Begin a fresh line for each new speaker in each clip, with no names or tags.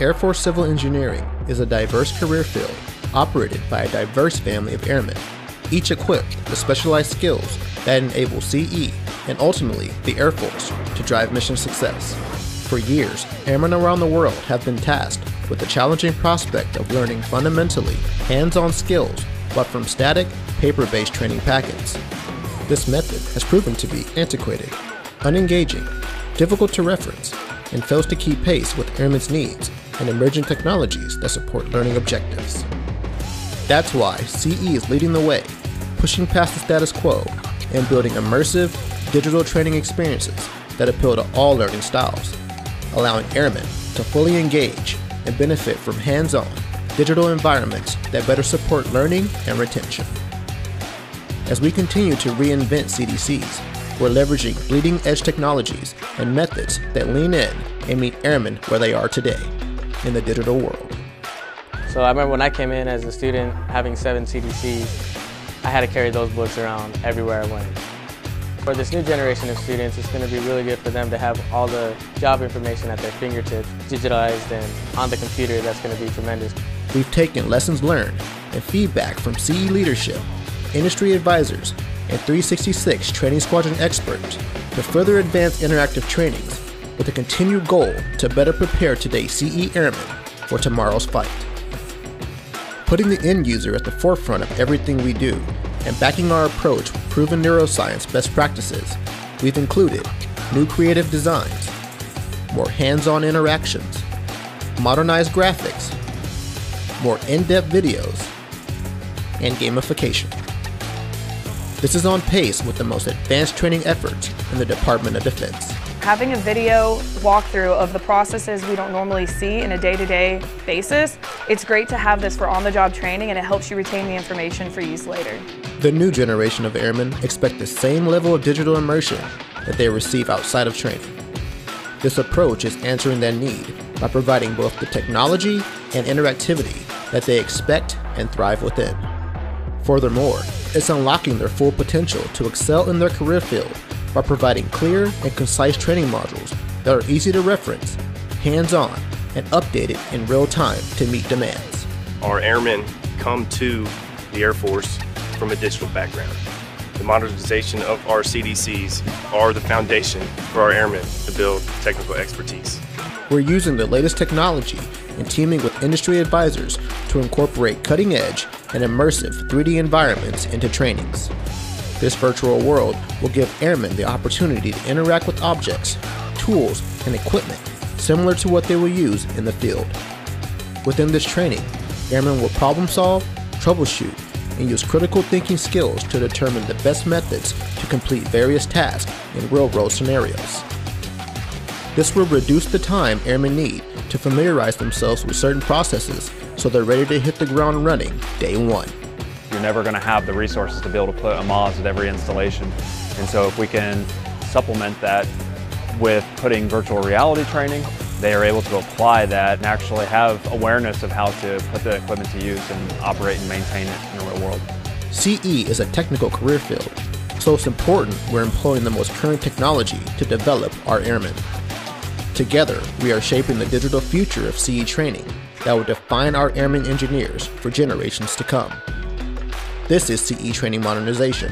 Air Force Civil Engineering is a diverse career field operated by a diverse family of airmen, each equipped with specialized skills that enable CE and ultimately the Air Force to drive mission success. For years, airmen around the world have been tasked with the challenging prospect of learning fundamentally hands on skills but from static, paper based training packets. This method has proven to be antiquated, unengaging, difficult to reference, and fails to keep pace with airmen's needs and emerging technologies that support learning objectives. That's why CE is leading the way, pushing past the status quo and building immersive, digital training experiences that appeal to all learning styles, allowing airmen to fully engage and benefit from hands on, digital environments that better support learning and retention. As we continue to reinvent CDCs, we're leveraging bleeding edge technologies and methods that lean in and meet airmen where they are today in the digital world.
So I remember when I came in as a student having seven CDCs, I had to carry those books around everywhere I went. For this new generation of students, it's going to be really good for them to have all the job information at their fingertips, digitalized and on the computer. That's going to be tremendous.
We've taken lessons learned and feedback from CE leadership, industry advisors, and 366 training squadron experts to further advance interactive trainings with a continued goal to better prepare today's CE airmen for tomorrow's fight. Putting the end user at the forefront of everything we do and backing our approach with proven neuroscience best practices, we've included new creative designs, more hands on interactions, modernized graphics, more in depth videos, and gamification. This is on pace with the most advanced training efforts in the Department of Defense.
Having a video walkthrough of the processes we don't normally see in a day-to-day -day basis, it's great to have this for on-the-job training and it helps you retain the information for use later.
The new generation of airmen expect the same level of digital immersion that they receive outside of training. This approach is answering that need by providing both the technology and interactivity that they expect and thrive within. Furthermore, it's unlocking their full potential to excel in their career field by providing clear and concise training modules that are easy to reference, hands on, and updated in real time to meet demands.
Our airmen come to the Air Force from a digital background. The modernization of our CDCs are the foundation for our airmen to build technical expertise.
We're using the latest technology and teaming with industry advisors to incorporate cutting edge and immersive 3D environments into trainings. This virtual world will give airmen the opportunity to interact with objects, tools, and equipment similar to what they will use in the field. Within this training, airmen will problem solve, troubleshoot, and use critical thinking skills to determine the best methods to complete various tasks in real world scenarios. This will reduce the time airmen need to familiarize themselves with certain processes so they're ready to hit the ground running day one.
You're never going to have the resources to be able to put a Moz at every installation. And so if we can supplement that with putting virtual reality training, they are able to apply that and actually have awareness of how to put the equipment to use and operate and maintain it in the real world.
CE is a technical career field, so it's important we're employing the most current technology to develop our airmen. Together, we are shaping the digital future of CE training that will define our airmen engineers for generations to come. This is CE Training Modernization.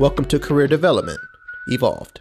Welcome to Career Development Evolved.